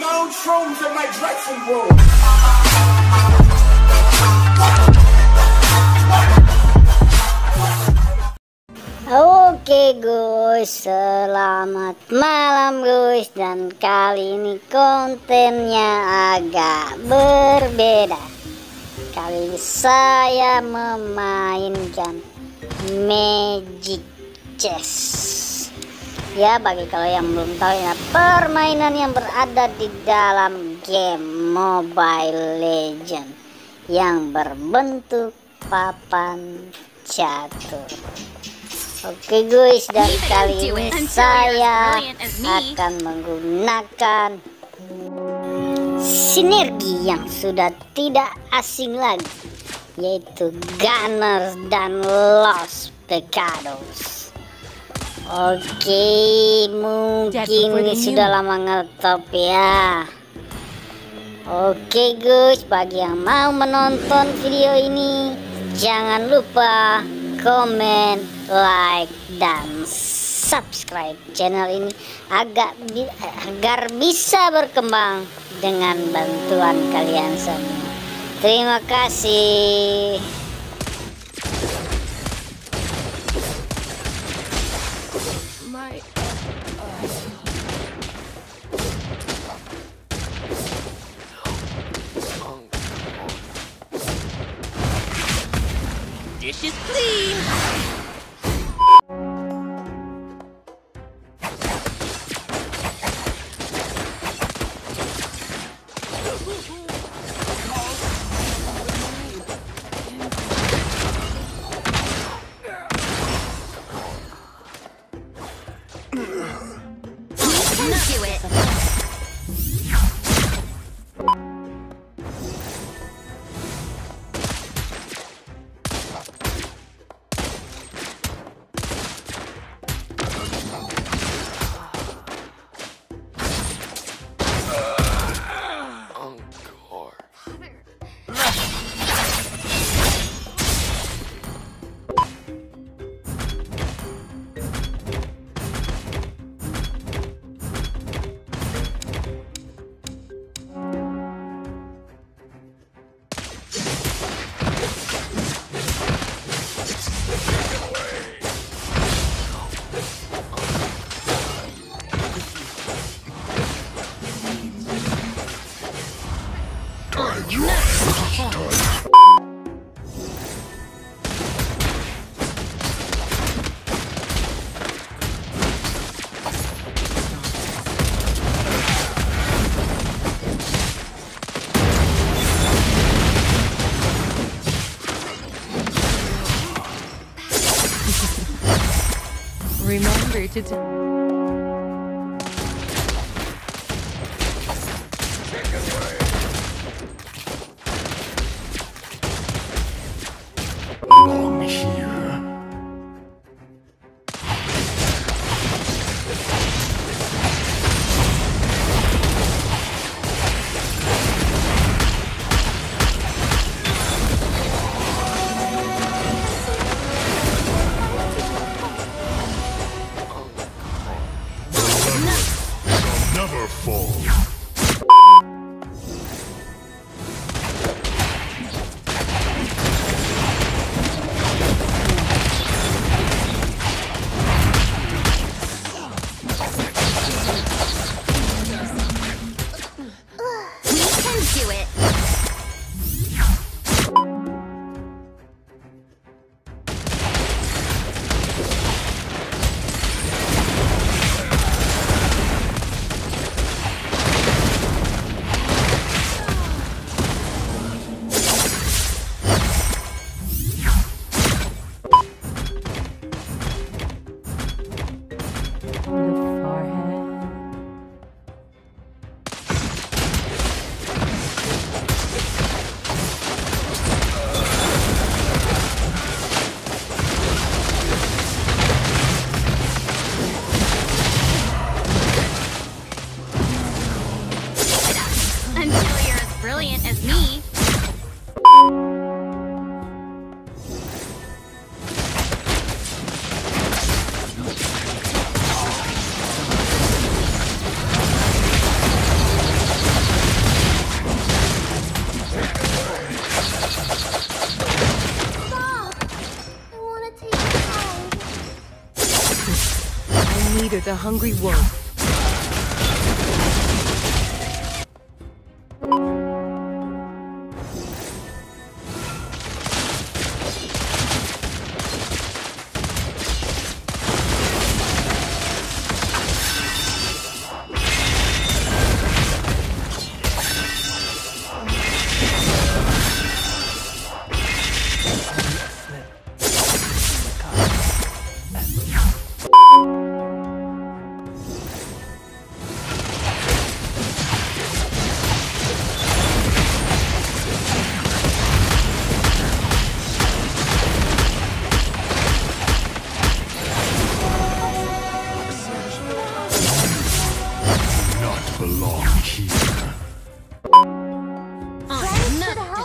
my room. Oke guys, selamat malam guys Dan kali ini kontennya agak berbeda. Kali ini saya memainkan Magic Chess Ya bagi kalau yang belum tahu ya permainan yang berada di dalam game Mobile Legend Yang berbentuk papan catur Oke guys, dan kali ini saya akan menggunakan sinergi yang sudah tidak asing lagi yaitu Gunners dan Los Pecados. Oke, mungkin ini sudah lama ngetop ya. Oke guys, bagi yang mau menonton video ini jangan lupa komen, like, dan subscribe channel ini agar, bi agar bisa berkembang dengan bantuan kalian semua. Terima kasih. dishes clean. Remember to. the hungry wolf.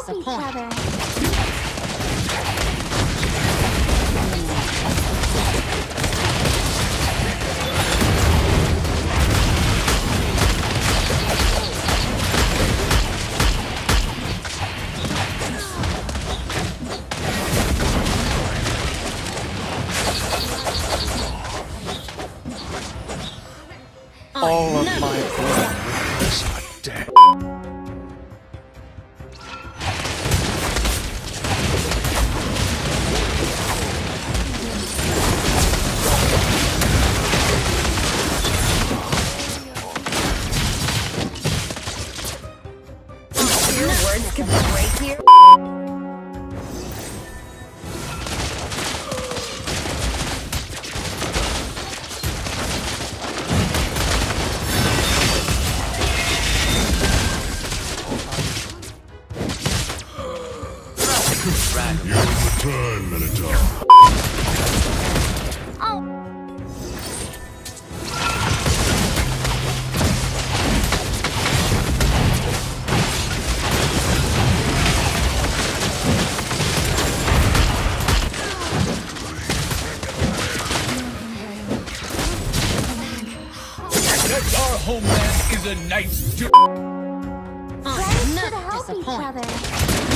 the each Other. Right. You return, Minotaur. Our homeland is a nice. Friends should help each other.